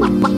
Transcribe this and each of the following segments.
what, what?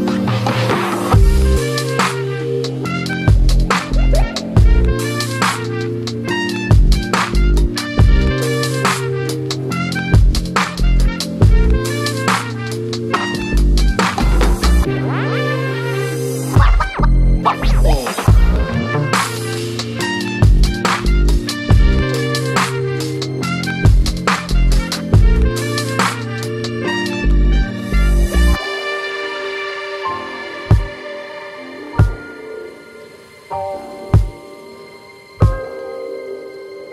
thank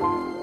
you